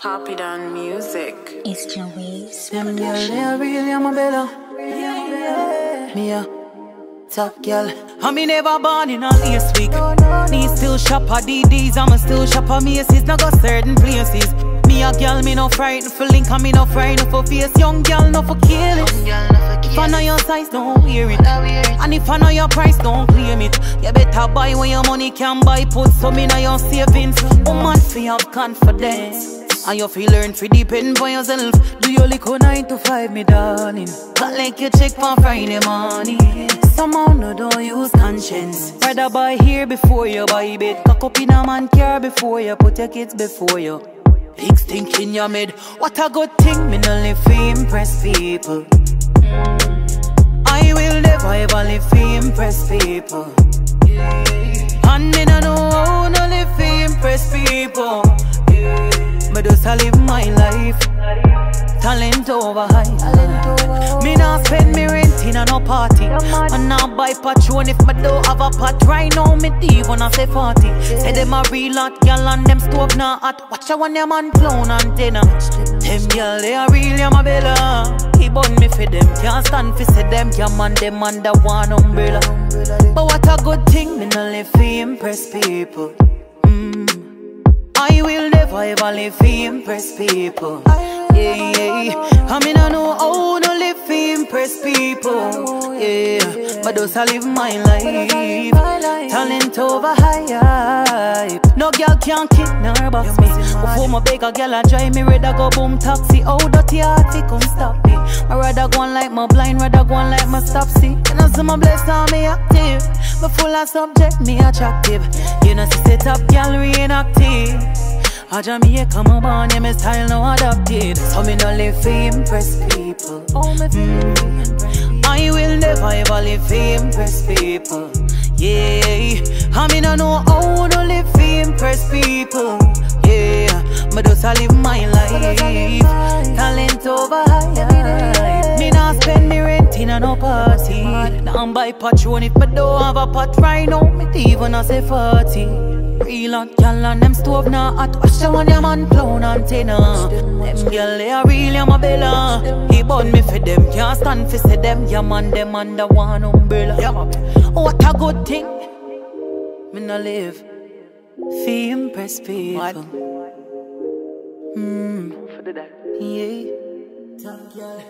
Poppy Don Music. It's Joey's Them girl, they are really Yamabella. Me a top girl. I me never born in a lace week. Me still shop at DDs, I'm a still shop at Macy's. Now go certain places. Me a girl, me no frightened for link, and me no frightened for face. Young girl, no for kill it. If I know your size, don't wear it. And if I know your price, don't claim it. You better buy when your money can buy. Put some in your savings. Woman, feel have confidence. And you feel learn to depend for yourself. Do your little nine to five, me darling. Not like you check for Friday morning. Somehow no don't use conscience. Rather buy here before you buy bed. Cock up in a man car before you put your kids before you. Big stink in your mid. What a good thing, me no live to impress people. I will never ever live to impress people. And me no know how no live to impress people. Me just a live my life. Talent over high. Me not spend me rent in a no party. And now buy patron if me don't have a pot. Right now me deep when I say 40. Say them a real hot gal and them stove not hot. Watch out when them man clown antenna. Them gal they are real, Yamabella. He bun me for them. Can't stand for say them. Can't man them under one umbrella. But what a good thing, me no live to impress people. I ever live to impress people. Yeah, yeah. I mean, I know how to live to impress people. Yeah, but those I live my life. Talent over hype. No girl can't kidnap me. Before my a girl and drive me, rather go boom taxi. Oh, dirty heart, it come stop me. I rather go on like my blind, rather go on like my stop see. Know, some my bless on me active. But full of subject, me attractive. You know, see set up gallery inactive. A Jamaica, my born, yeah, my style now adapted So me no live to impress people. Mm. I will never ever live to impress people. Yeah, I mean I know how to live to impress people. Yeah, but just I live my life. Talent over high Me not spend me rent in a no party. Now I'm buy patron if me don't have a pot right now Me even a say 40 Real hot gal and them stove now hot. Wash the your man clown antenna. Them girl they are real Yamabella. He bun me for them Can't stand for say them. Your man them under one umbrella. Yeah. What a good thing. Me no live Fee impress people. What? Mm. Yeah. Tough girl